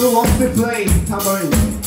Blue off the plane, tambourine.